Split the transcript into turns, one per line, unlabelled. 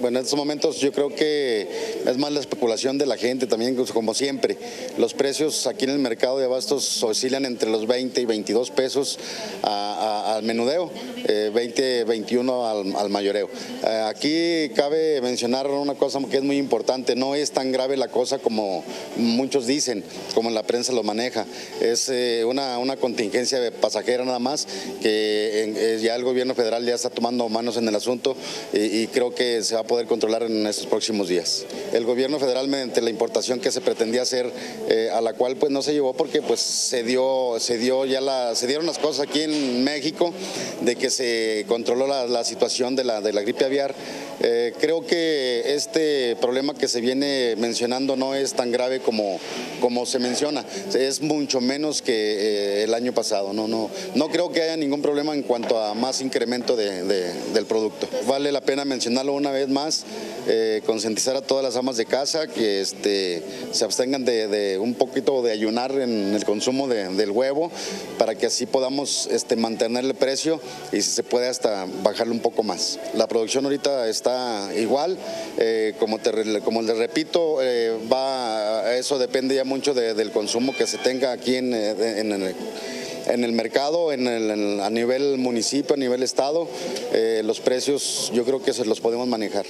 Bueno, en estos momentos yo creo que es más la especulación de la gente también, pues, como siempre. Los precios aquí en el mercado de abastos oscilan entre los 20 y 22 pesos al menudeo, 20, eh, 21 al, mayoreo. Eh, aquí cabe mencionar una cosa que es muy importante, no es tan grave la cosa como muchos dicen, como la prensa lo maneja. Es eh, una, una contingencia pasajera nada más, que ya el gobierno federal ya está tomando manos en el asunto y, y creo que se va a poder controlar en estos próximos días. El gobierno federal mediante la importación que se pretendía hacer, eh, a la cual pues no se llevó porque pues se dio, se dio ya la, se dieron las cosas aquí en México de que se controló la, situación de la, de la gripe aviar. Eh, creo que este problema que se viene mencionando no es tan grave como, se menciona, es mucho menos que eh, el año pasado. No, creo que haya ningún problema en cuanto a más incremento del producto. Vale la pena mencionarlo una vez más, eh, concientizar a todas las amas de casa que este, se abstengan de, un poquito de ayunar en el consumo del huevo para que así podamos este, mantener el precio y se puede hasta bajarlo un poco más. La producción ahorita está igual, eh, como, te, como les repito, eh, va, eso depende ya mucho del consumo que se tenga aquí en, en, en el mercado, en el, a nivel municipio, a nivel estado, los precios yo creo que se los podemos manejar.